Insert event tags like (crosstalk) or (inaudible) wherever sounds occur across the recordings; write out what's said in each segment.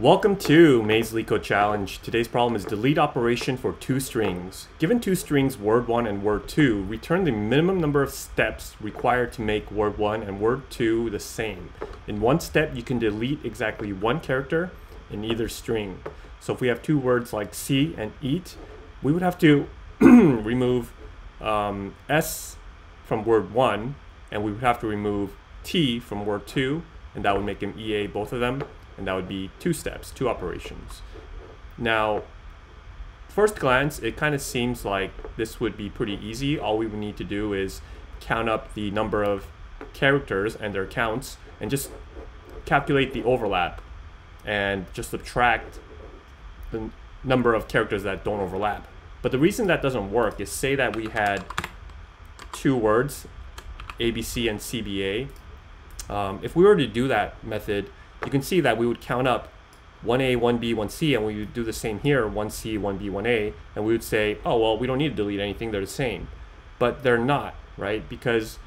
Welcome to May's LeetCode Challenge. Today's problem is delete operation for two strings. Given two strings, word 1 and word 2, return the minimum number of steps required to make word 1 and word 2 the same. In one step, you can delete exactly one character in either string. So if we have two words like see and eat, we would have to (clears throat) remove um, s from word 1, and we would have to remove t from word 2, and that would make them EA both of them and that would be two steps, two operations. Now, first glance, it kind of seems like this would be pretty easy. All we would need to do is count up the number of characters and their counts and just calculate the overlap and just subtract the number of characters that don't overlap. But the reason that doesn't work is say that we had two words, ABC and CBA. Um, if we were to do that method, you can see that we would count up 1A, 1B, 1C, and we would do the same here, 1C, 1B, 1A, and we would say, oh, well, we don't need to delete anything, they're the same. But they're not, right? Because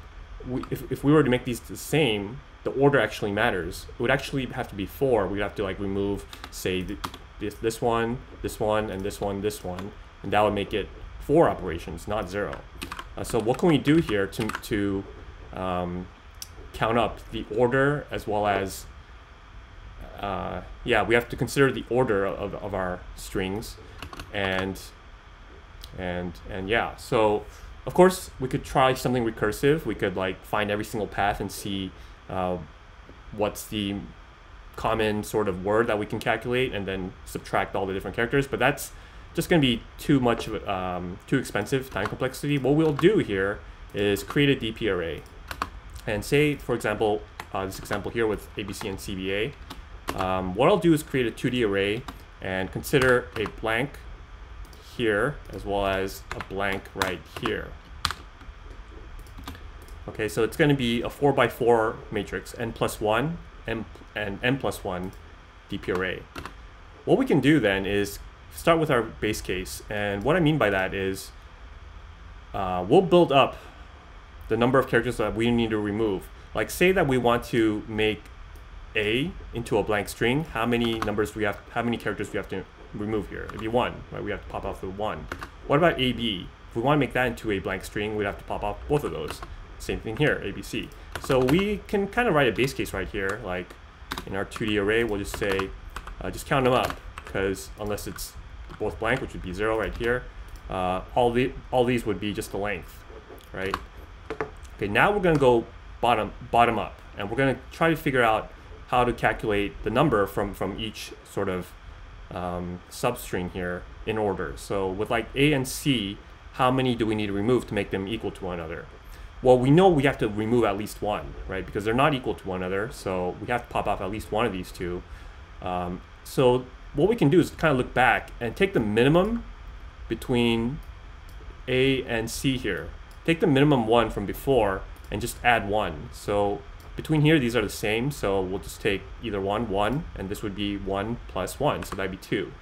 we, if, if we were to make these the same, the order actually matters. It would actually have to be four. We'd have to like remove, say, this, this one, this one, and this one, this one, and that would make it four operations, not zero. Uh, so what can we do here to, to um, count up the order as well as uh, yeah, we have to consider the order of, of our strings and and and yeah. So of course we could try something recursive. We could like find every single path and see uh, what's the common sort of word that we can calculate and then subtract all the different characters. But that's just going to be too much of um, too expensive time complexity. What we'll do here is create a DP array. And say for example uh, this example here with ABC and CBA um, what I'll do is create a 2D array and consider a blank here as well as a blank right here. Okay, so it's going to be a 4x4 matrix, n plus 1 n, and n plus 1 DP array. What we can do then is start with our base case. And what I mean by that is uh, we'll build up the number of characters that we need to remove. Like say that we want to make a into a blank string, how many numbers we have, how many characters we have to remove here? It'd be one, right? We have to pop off the one. What about AB? If we want to make that into a blank string, we'd have to pop off both of those. Same thing here, ABC. So we can kind of write a base case right here, like in our 2D array, we'll just say, uh, just count them up, because unless it's both blank, which would be zero right here, uh, all the all these would be just the length, right? Okay, now we're gonna go bottom bottom up, and we're gonna try to figure out how to calculate the number from, from each sort of um, substring here in order. So with like A and C, how many do we need to remove to make them equal to one another? Well, we know we have to remove at least one, right? Because they're not equal to one another, so we have to pop off at least one of these two. Um, so what we can do is kind of look back and take the minimum between A and C here. Take the minimum one from before and just add one. So between here, these are the same, so we'll just take either one, one, and this would be one plus one, so that'd be two.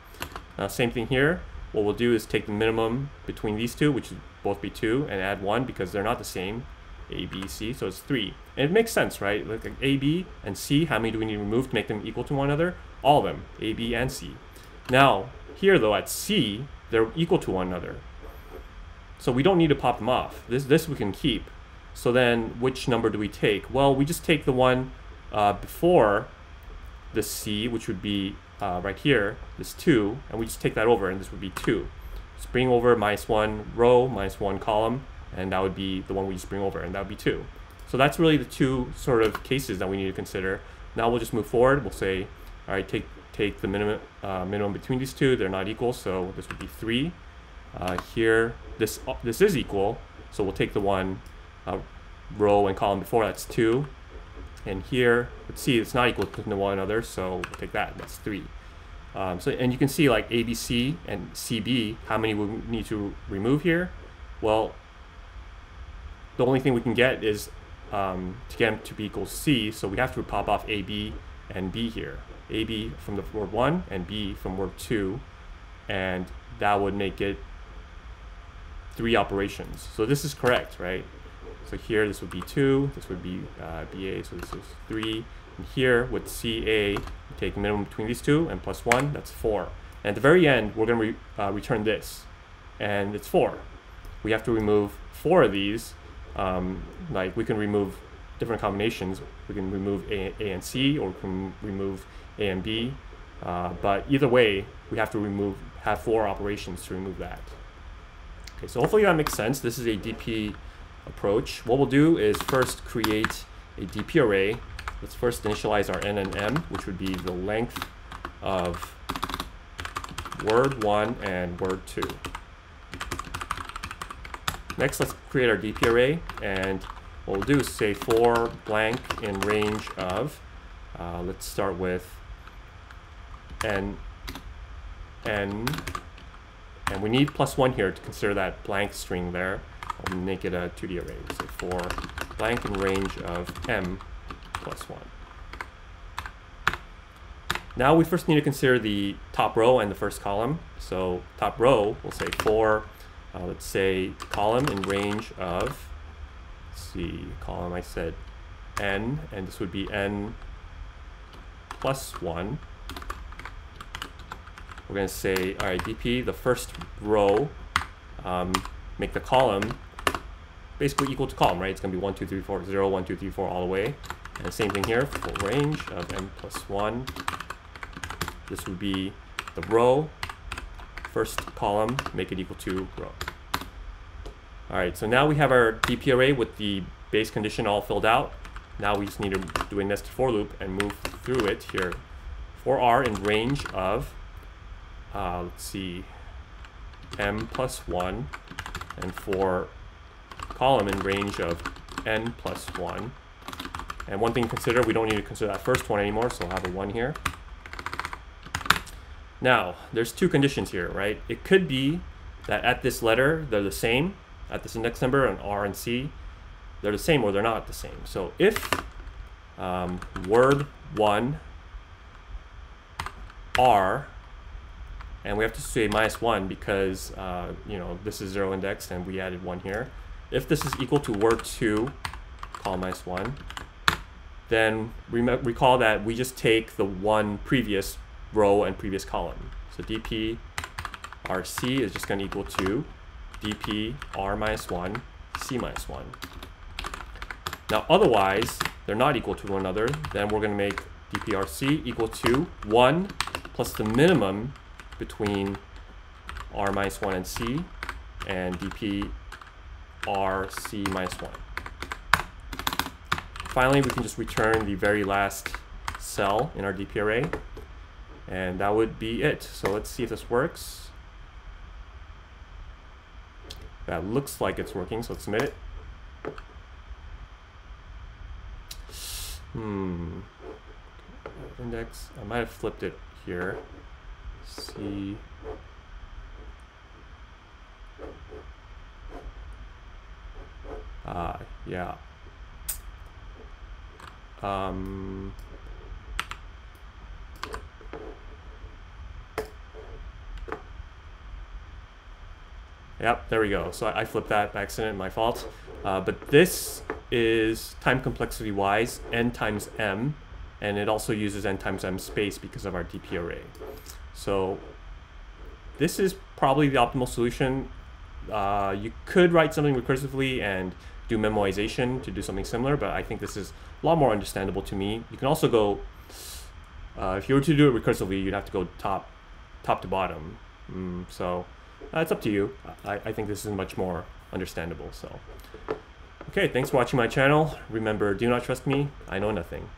Uh, same thing here. What we'll do is take the minimum between these two, which would both be two, and add one because they're not the same. A, B, C, so it's three. And it makes sense, right? Like, like A, B, and C, how many do we need to remove to make them equal to one another? All of them, A, B, and C. Now, here though, at C, they're equal to one another. So we don't need to pop them off. This, this we can keep. So then which number do we take? Well, we just take the one uh, before the C, which would be uh, right here, this 2, and we just take that over, and this would be 2. Just bring over minus 1 row, minus 1 column, and that would be the one we just bring over, and that would be 2. So that's really the two sort of cases that we need to consider. Now we'll just move forward. We'll say, all right, take take the minimum uh, minimum between these two. They're not equal, so this would be 3. Uh, here, this this is equal, so we'll take the one uh, row and column before, that's 2. And here, let's see, it's not equal to one another, so we'll take that, that's 3. Um, so, and you can see like ABC and CB, how many we need to remove here? Well, the only thing we can get is um, to get them to be equal C, so we have to pop off AB and B here. AB from the word 1 and B from word 2, and that would make it three operations. So this is correct, right? So here, this would be 2, this would be uh, BA, so this is 3, And here with CA, take minimum between these two, and plus 1, that's 4. And at the very end, we're going to re uh, return this, and it's 4. We have to remove 4 of these. Um, like, we can remove different combinations. We can remove A, A and C, or we can remove A and B. Uh, but either way, we have to remove have four operations to remove that. Okay, so hopefully that makes sense. This is a DP approach. What we'll do is first create a DP array. Let's first initialize our n and m, which would be the length of word 1 and word 2. Next, let's create our DP array, and what we'll do is say for blank in range of, uh, let's start with n n, and we need plus one here to consider that blank string there. I'll make it a 2D array. So for blank in range of m plus one. Now we first need to consider the top row and the first column. So top row, we'll say for, uh, let's say column in range of, let's see, column I said n, and this would be n plus 1 we're going to say, all right, dp, the first row, um, make the column basically equal to column, right? It's going to be 1, 2, 3, 4, 0, 1, 2, 3, 4, all the way. And the same thing here, for range of n plus 1. This would be the row, first column, make it equal to row. All right, so now we have our DP array with the base condition all filled out. Now we just need to do a nested for loop and move through it here. For r in range of uh, let's see, m plus 1, and for column in range of n plus 1. And one thing to consider, we don't need to consider that first one anymore, so we'll have a 1 here. Now, there's two conditions here, right? It could be that at this letter, they're the same, at this index number, and R and C, they're the same or they're not the same. So if um, word 1 R and we have to say minus 1 because uh, you know this is 0 indexed and we added 1 here. If this is equal to word 2, call minus 1, then recall that we just take the one previous row and previous column. So dp rc is just going to equal to dp r minus 1 c minus 1. Now otherwise, they're not equal to one another, then we're going to make dprc equal to 1 plus the minimum between r minus 1 and c, and dp r c minus 1. Finally, we can just return the very last cell in our DP array, and that would be it. So let's see if this works. That looks like it's working, so let's submit it. Hmm. Index, I might have flipped it here see uh, yeah um, Yep, there we go. So I, I flipped that by accident, my fault. Uh, but this is time complexity wise n times m, and it also uses n times m space because of our DP array. So this is probably the optimal solution. Uh, you could write something recursively and do memoization to do something similar, but I think this is a lot more understandable to me. You can also go, uh, if you were to do it recursively, you'd have to go top, top to bottom. Mm, so uh, it's up to you. I, I think this is much more understandable. So, okay, thanks for watching my channel. Remember, do not trust me. I know nothing.